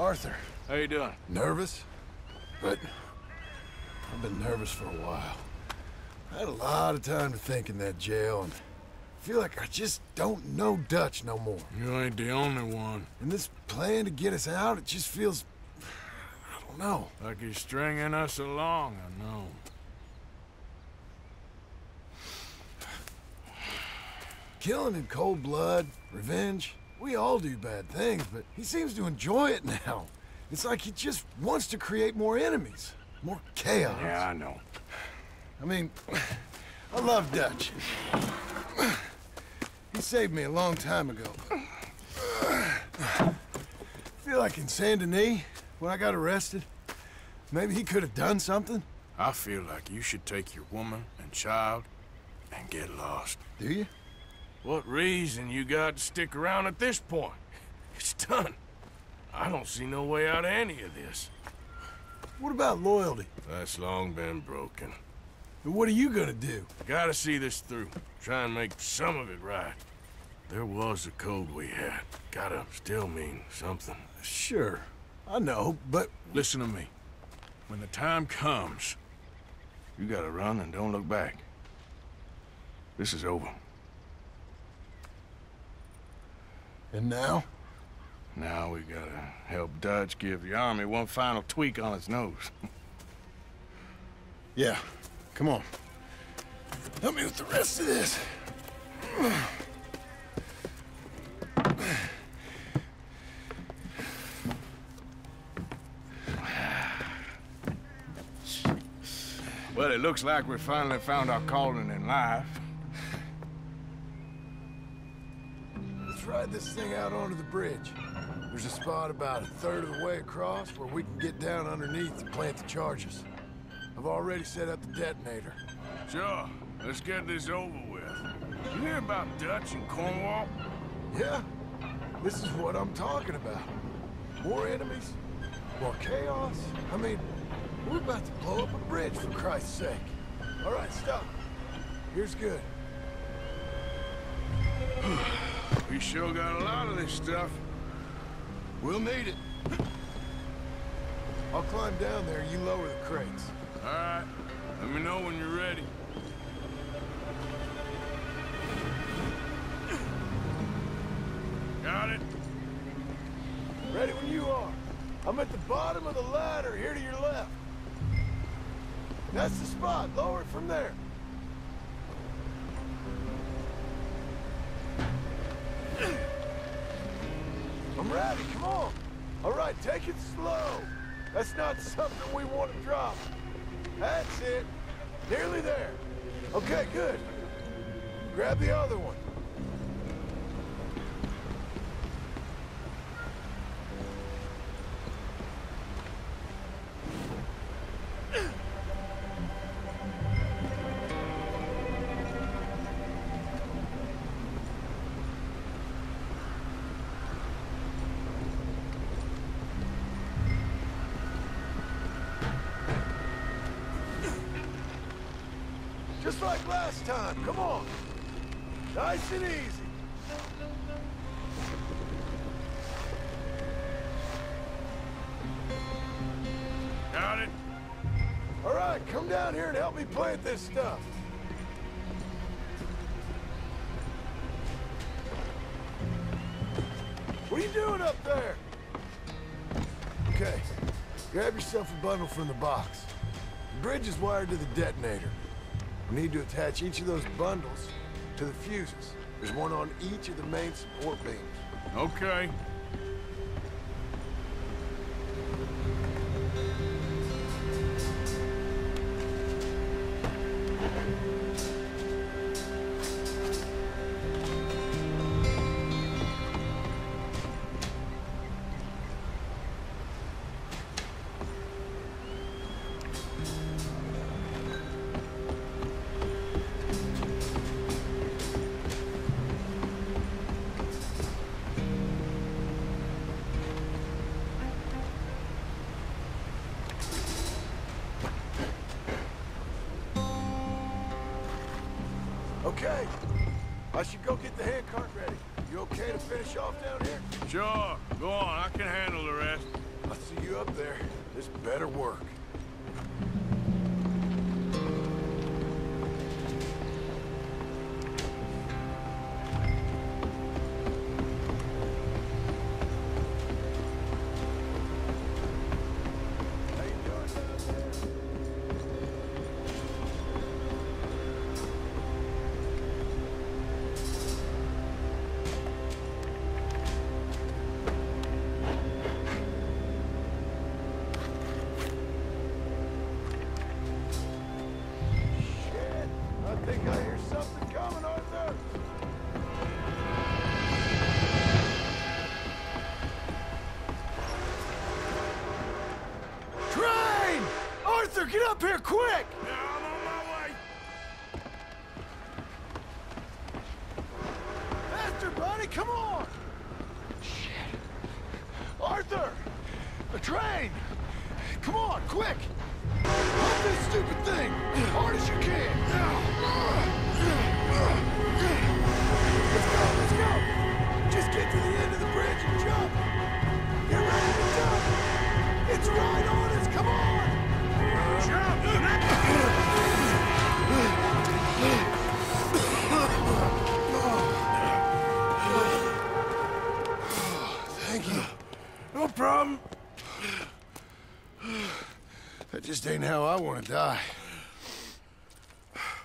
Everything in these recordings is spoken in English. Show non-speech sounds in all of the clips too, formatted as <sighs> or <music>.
Arthur. How you doing? Nervous? But I've been nervous for a while. I had a lot of time to think in that jail, and I feel like I just don't know Dutch no more. You ain't the only one. And this plan to get us out, it just feels... I don't know. Like he's stringing us along, I know. Killing in cold blood, revenge, we all do bad things, but he seems to enjoy it now. It's like he just wants to create more enemies, more chaos. Yeah, I know. I mean, I love Dutch. He saved me a long time ago. I feel like in Saint Denis, when I got arrested, maybe he could have done something. I feel like you should take your woman and child and get lost. Do you? What reason you got to stick around at this point? <laughs> It's done. I don't see no way out of any of this. What about loyalty? That's long been broken. And what are you gonna do? Gotta see this through. Try and make some of it right. There was a code we had. Gotta still mean something. Sure, I know, but Listen to me. When the time comes, you gotta run and don't look back. This is over. And now? Now we gotta help Dutch give the army one final tweak on its nose. <laughs> Yeah, come on. Help me with the rest of this. well, it looks like we finally found our calling in life. Let's ride this thing out onto the bridge. There's a spot about a third of the way across where we can get down underneath to plant the charges. I've already set up the detonator. Sure, let's get this over with. You hear about Dutch and Cornwall? Yeah, this is what I'm talking about. More enemies, more chaos. I mean, we're about to blow up a bridge, for Christ's sake. All right, stop. Here's good. <sighs> <sighs> <sighs> We sure got a lot of this stuff. We'll need it. I'll climb down there, you lower the crates. All right, let me know when you're ready. Got it? Ready when you are. I'm at the bottom of the ladder, here to your left. That's the spot. Lower it from there. Ready. Come on. All right, take it slow. That's not something we want to drop. That's it. Nearly there. Okay, good. Grab the other one. Just like last time. Come on. Nice and easy. Got it? All right, come down here and help me plant this stuff. What are you doing up there? Okay, grab yourself a bundle from the box. The bridge is wired to the detonator. We need to attach each of those bundles to the fuses. There's one on each of the main support beams. Okay. Okay, I should go get the handcart ready. You okay to finish off down here? Sure. Go on. I can handle the rest. I'll see you up there. This better work. Arthur, get up here quick! Yeah, I'm on my way. Faster, buddy, come on! Shit! Arthur! The train! Come on, quick! That just ain't how I want to die.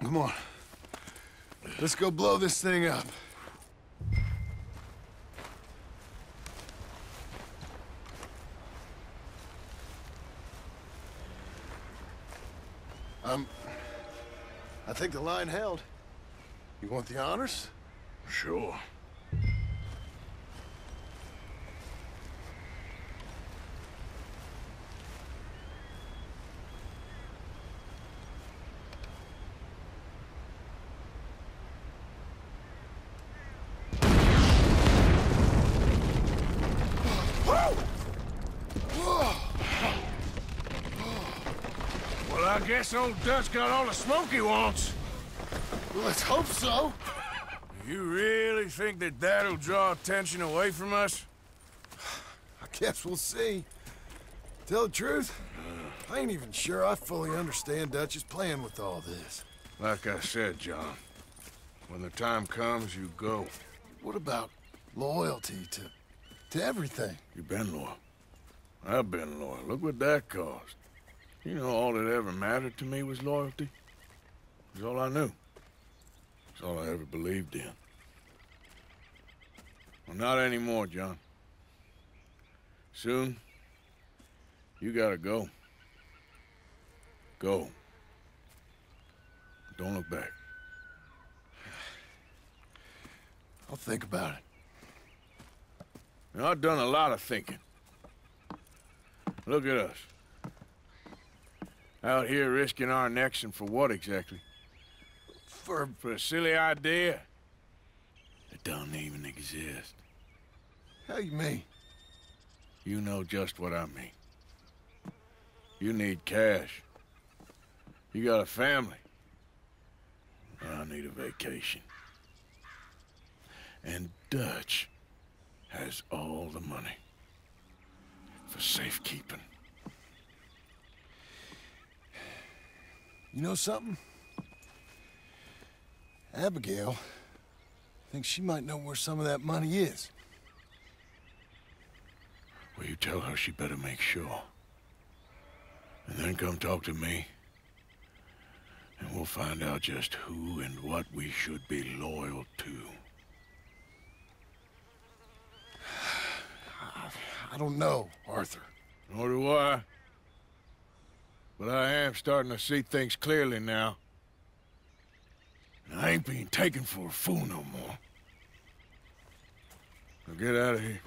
Come on. Let's go blow this thing up. Um, I think the line held. You want the honors? Sure. Well, I guess old Dutch got all the smoke he wants. Let's hope so. You really think that that'll draw attention away from us? <sighs> I guess we'll see. Tell the truth, I ain't even sure I fully understand Dutch's plan with all this. Like I said, John, when the time comes, you go. What about loyalty to to everything? You've been loyal. I've been loyal. Look what that cost. You know, all that ever mattered to me was loyalty. It's all I knew. It's all I ever believed in. Well, not anymore, John. Soon, you gotta go. Go. Don't look back. <sighs> I'll think about it. You know, I've done a lot of thinking. Look at us. Out here risking our necks and for what exactly? For For a silly idea that don't even exist. how you mean? You know just what I mean. You need cash. You got a family. I need a vacation. And Dutch has all the money for safekeeping. You know something? Abigail thinks she might know where some of that money is. Well, you tell her she better make sure. And then come talk to me. And we'll find out just who and what we should be loyal to. <sighs> I don't know, Arthur. Nor do I. But I am starting to see things clearly now. And I ain't being taken for a fool no more. Now get out of here.